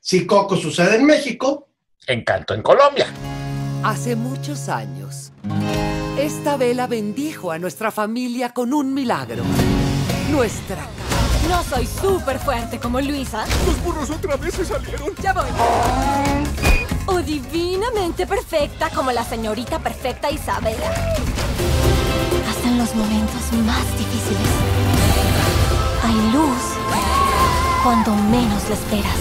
Si Coco sucede en México, Encanto en Colombia. Hace muchos años, esta vela bendijo a nuestra familia con un milagro. Nuestra casa. No soy súper fuerte como Luisa. Los burros otra vez se salieron. Ya voy. O divinamente perfecta como la señorita perfecta Isabela. Los momentos más difíciles. Hay luz cuando menos esperas.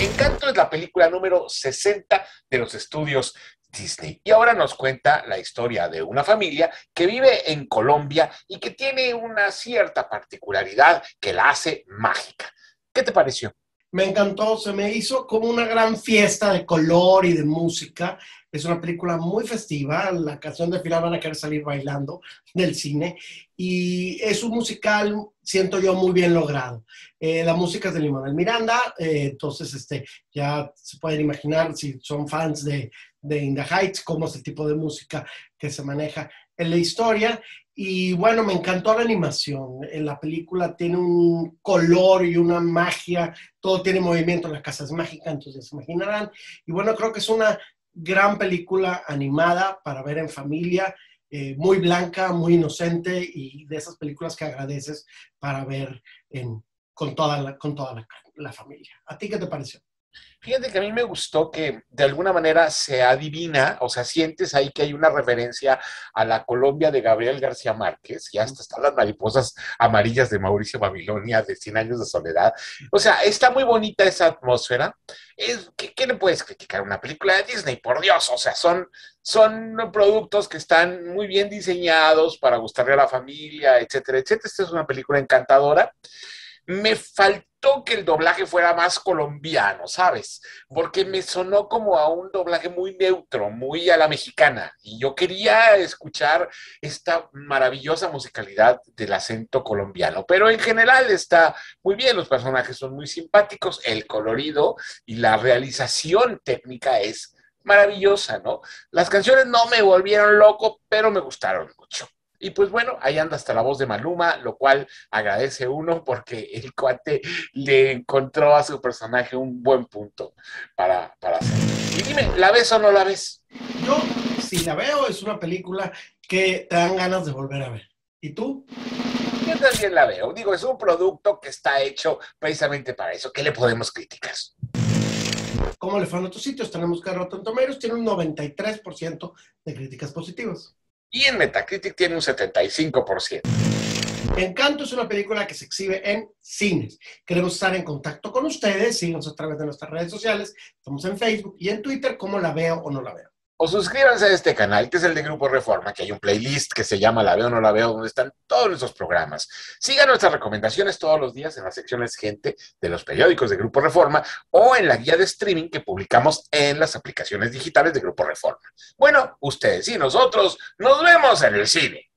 Encanto es la película número 60 de los estudios Disney. Y ahora nos cuenta la historia de una familia que vive en Colombia y que tiene una cierta particularidad que la hace mágica. ¿Qué te pareció? Me encantó, se me hizo como una gran fiesta de color y de música. Es una película muy festiva, la canción de final van a querer salir bailando del cine y es un musical, siento yo, muy bien logrado. Eh, la música es de Limonel Miranda, eh, entonces este, ya se pueden imaginar si son fans de, de In the Heights, cómo es el tipo de música que se maneja en la historia. Y bueno, me encantó la animación. En la película tiene un color y una magia, todo tiene movimiento, la casa es mágica, entonces se imaginarán. Y bueno, creo que es una gran película animada para ver en familia, eh, muy blanca, muy inocente y de esas películas que agradeces para ver con toda, la, con toda la familia. ¿A ti qué te pareció? Fíjate que a mí me gustó que de alguna manera se adivina, o sea, sientes ahí que hay una referencia a la Colombia de Gabriel García Márquez, y hasta están las mariposas amarillas de Mauricio Babilonia, de Cien años de soledad. O sea, está muy bonita esa atmósfera. ¿qué, le puedes criticar? Una película de Disney, por Dios, o sea, son, son productos que están muy bien diseñados para gustarle a la familia, etcétera, etcétera. Esta es una película encantadora. Me faltó que el doblaje fuera más colombiano, ¿sabes? Porque me sonó como a un doblaje muy neutro, muy a la mexicana. Y yo quería escuchar esta maravillosa musicalidad del acento colombiano. Pero en general está muy bien, los personajes son muy simpáticos, el colorido y la realización técnica es maravillosa, ¿no? Las canciones no me volvieron loco, pero me gustaron mucho. Y pues bueno, ahí anda hasta la voz de Maluma, lo cual agradece uno porque el cuate le encontró a su personaje un buen punto para, para hacer. Y dime, ¿la ves o no la ves? Yo, si la veo, es una película que te dan ganas de volver a ver. ¿Y tú? Yo también la veo. Digo, es un producto que está hecho precisamente para eso. ¿Qué le podemos criticar? ¿Cómo le fue a otros sitios? Tenemos que Rotten Tomatoes tiene un 93% de críticas positivas y en Metacritic tiene un 75%. Encanto es una película que se exhibe en cines. Queremos estar en contacto con ustedes, síganos a través de nuestras redes sociales, estamos en Facebook y en Twitter, como la veo o no la veo o suscríbanse a este canal, que es el de Grupo Reforma, que hay un playlist que se llama La veo o no la veo, donde están todos nuestros programas. Sigan nuestras recomendaciones todos los días en las secciones Gente de los periódicos de Grupo Reforma o en la guía de streaming que publicamos en las aplicaciones digitales de Grupo Reforma. Bueno, ustedes y nosotros nos vemos en el cine.